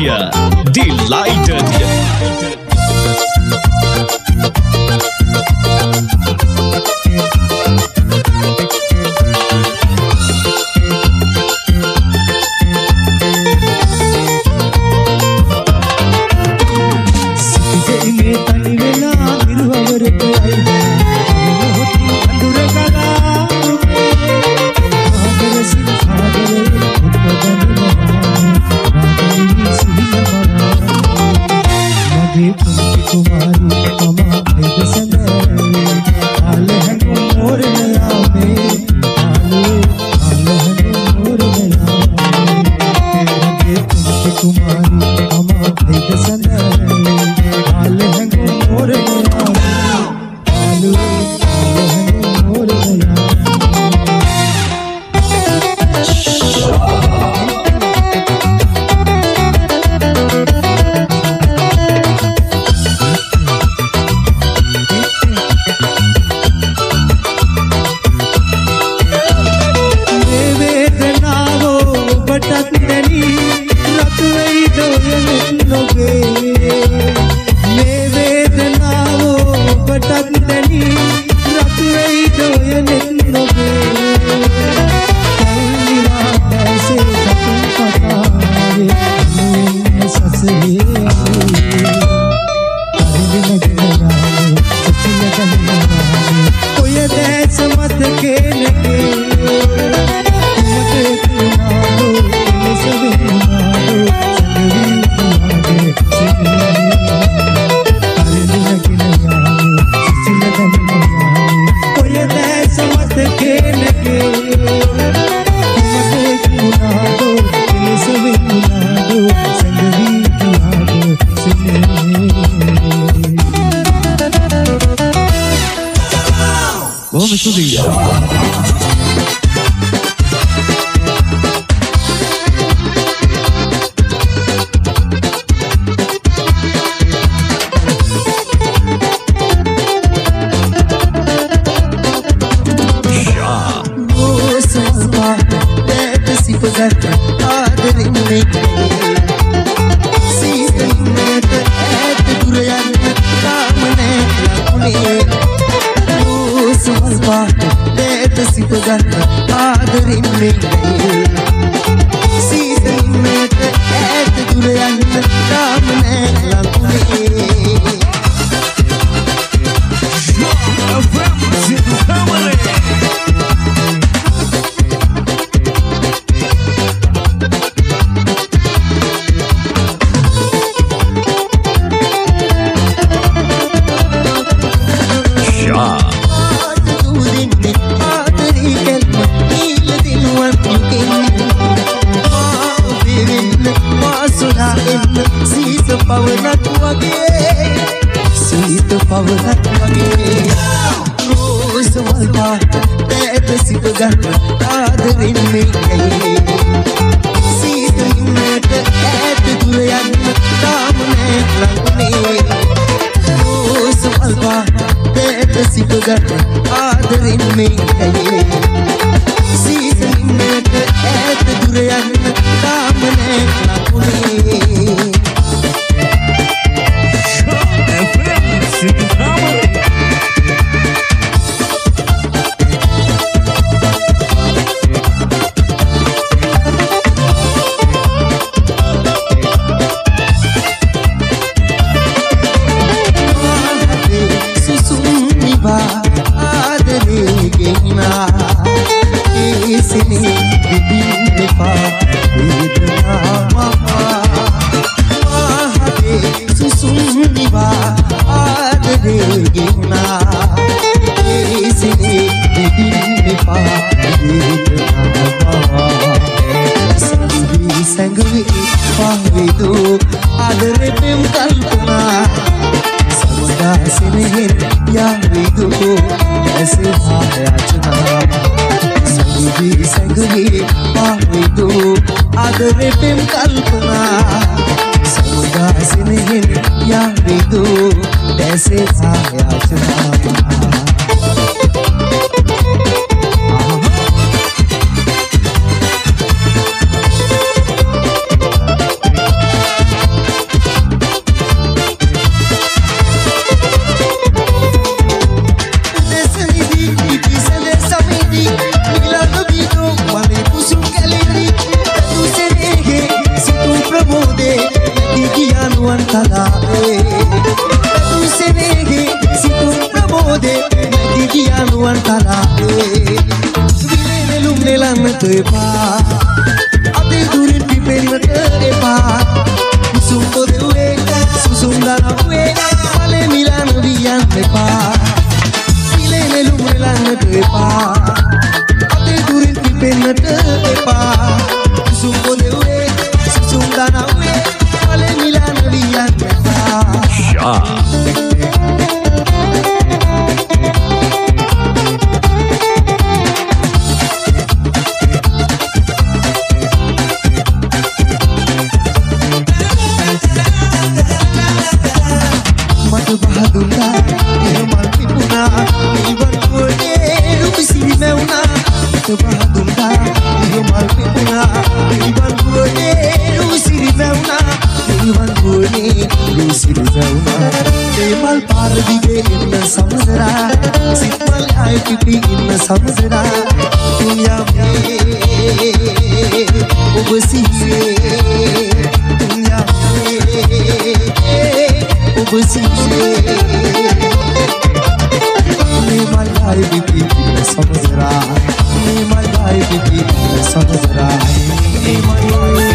dia. Delight आया छावा संगी संगी पाहिदू आदरे पेम कल्पना। समुदासिन यारिदू तैसे आया छावा එපා. සිලේ නෙළුම් එලන්නට එපා. අතේ දුරින් පිපෙන්නට එපා. සුම් පොදෙව්වේ සුම් දනව්වේ වලේ මිලන්න වියන්න එපා ෂා. मन समझना दुनिया में उबसी दुनिया में उबसी समझ रहा है समझ रहा है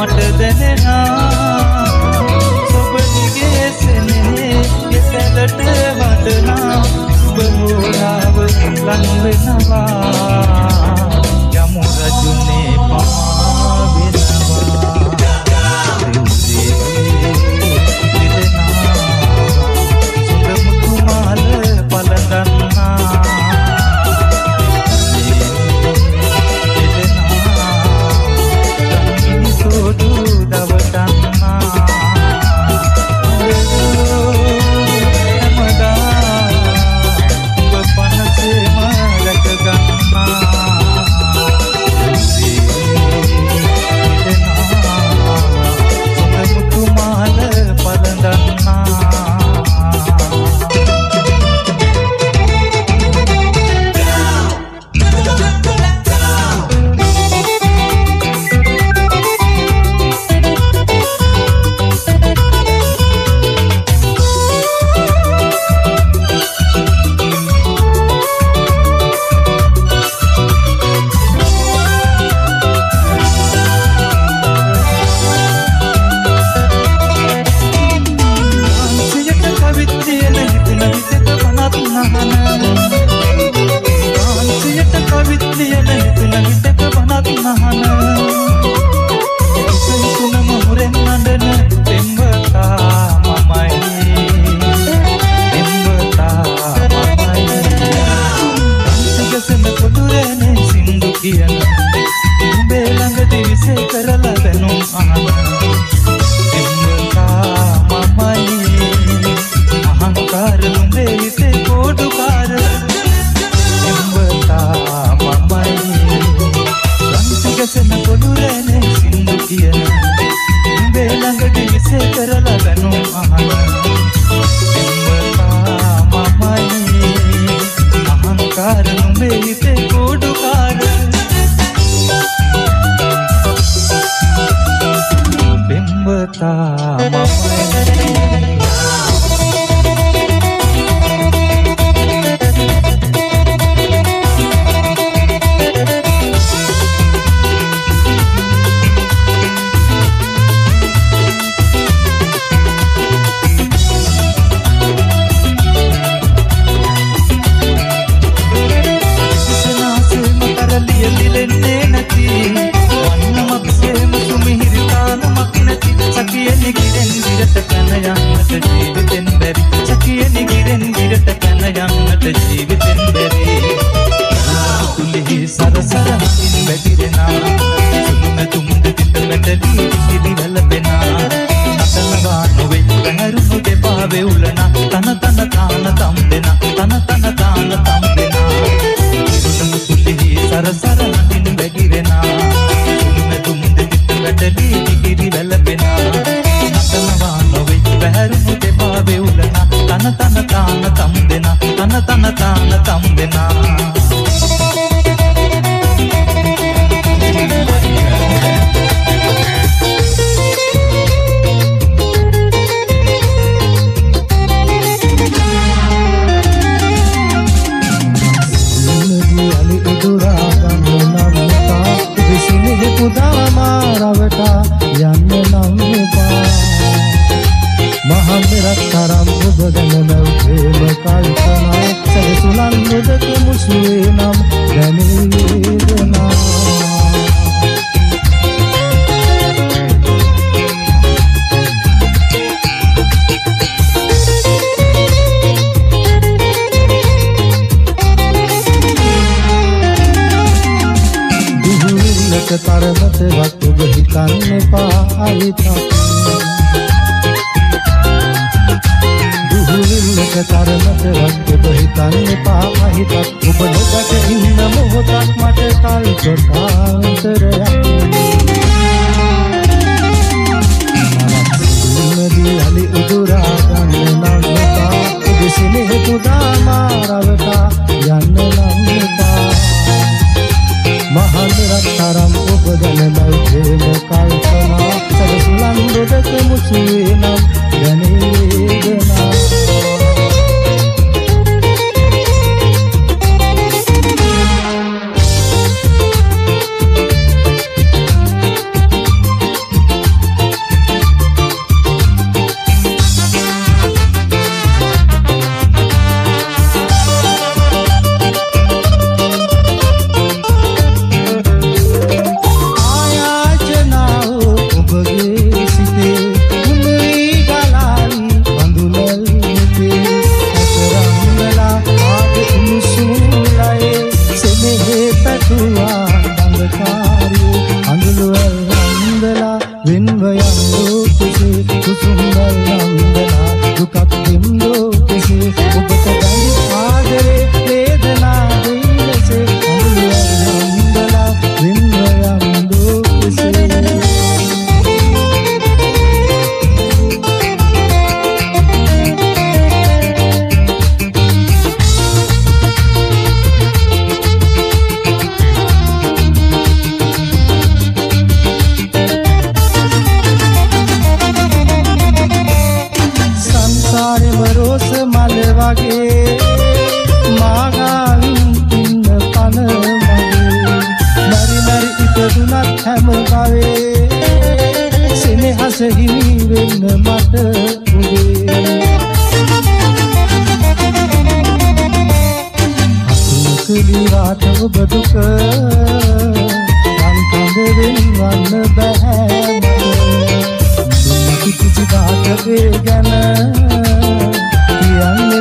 මට දැනෙනා සොබදිගේ සෙනෙහේ යෙතැලට වටනා ඔබ මෝලාව ලංවෙනවා Maya. මොහොතක් ඔබ නොබට ඉන්න මොහොතක් මට කල්පකාන්තරයක් මනසින්මදී අලි උදුරා ගන්න නම් නතා ඔබ සිනහතුදා මාරවතා යන්න නම් නතා මහන්තරම් ඔබ දැන බල් ප්‍රේම කල්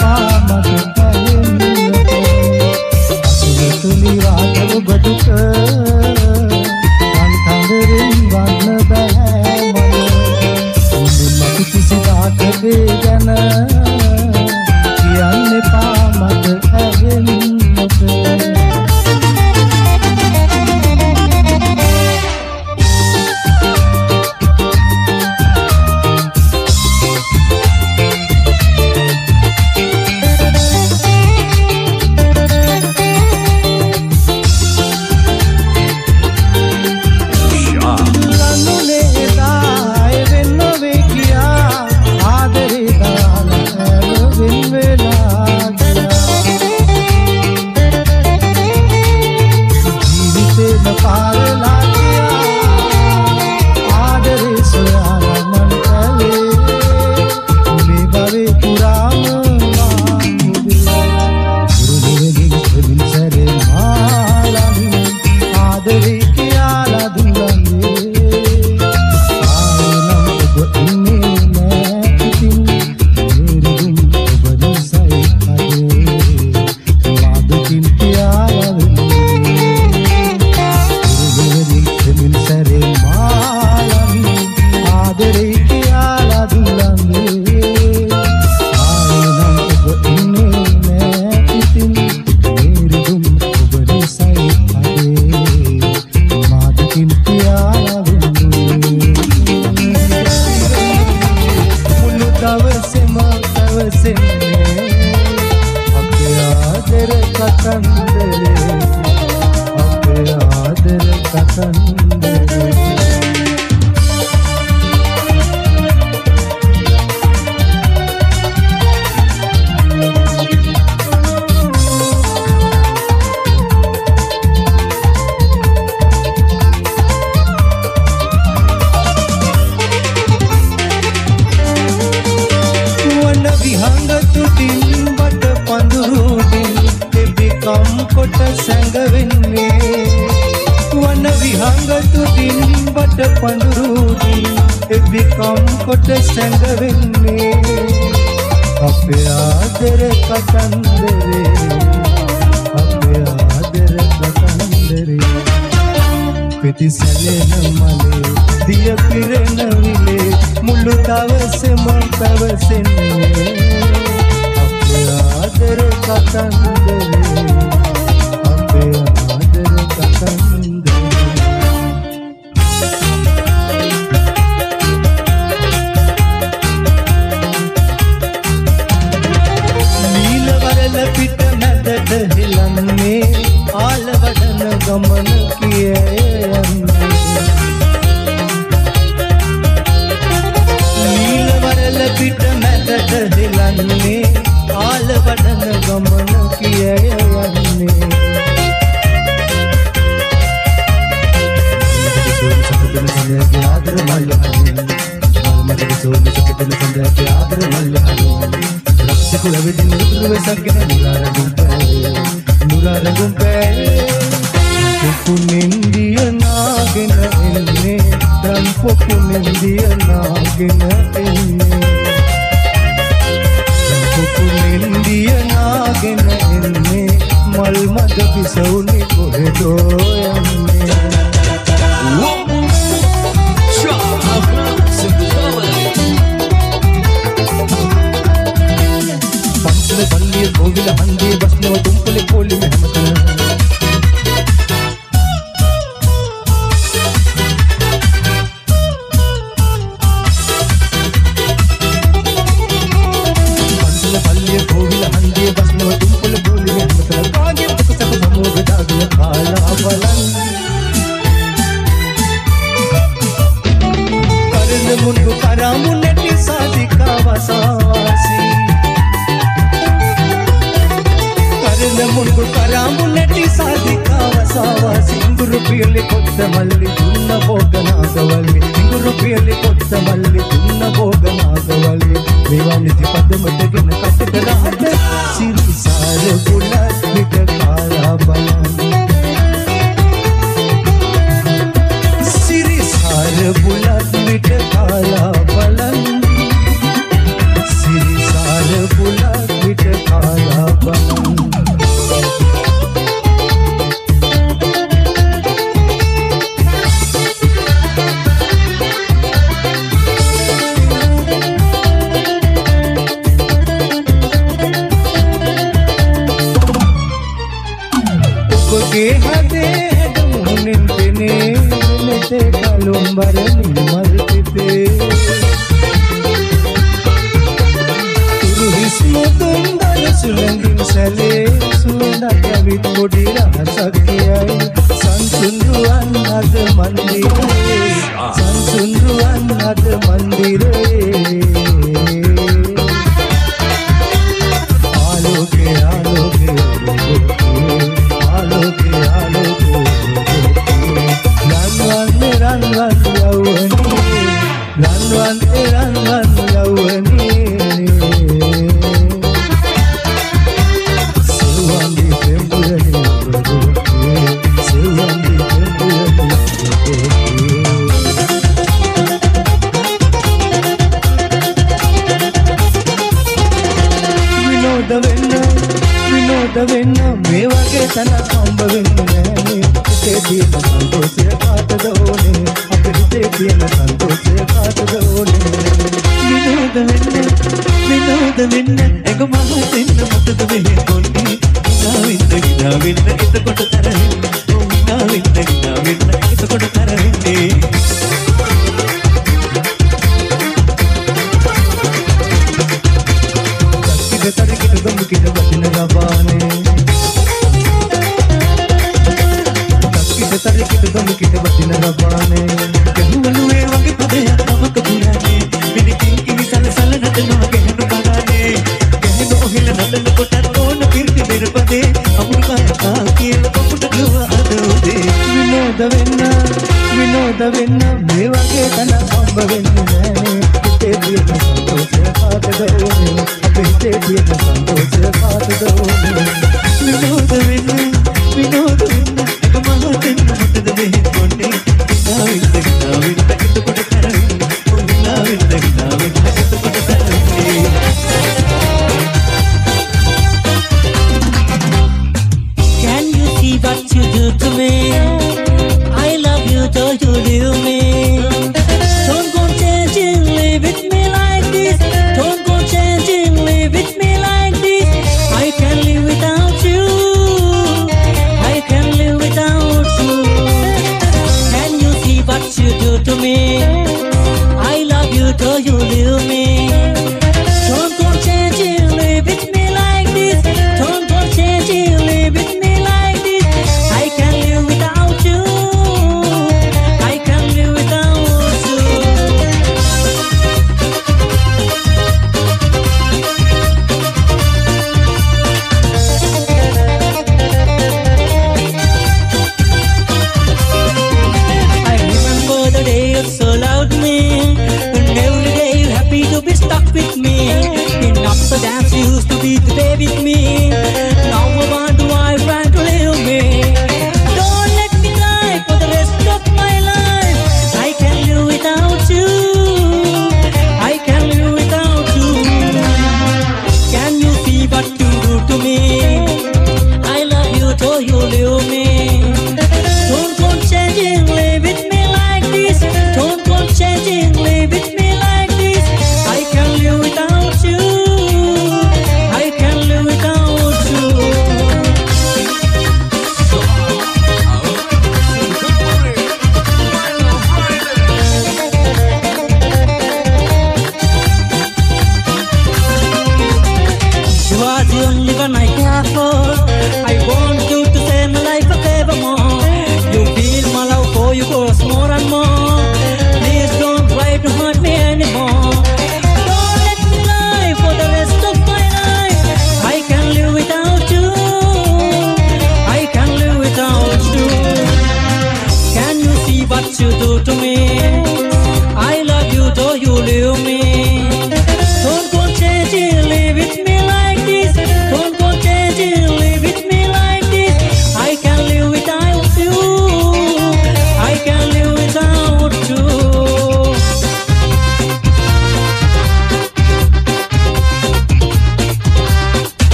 পায় పంచులు పల్లి గోగుల మంది వస్తువు దుంపలు కోలి మెహమతలు पड़ने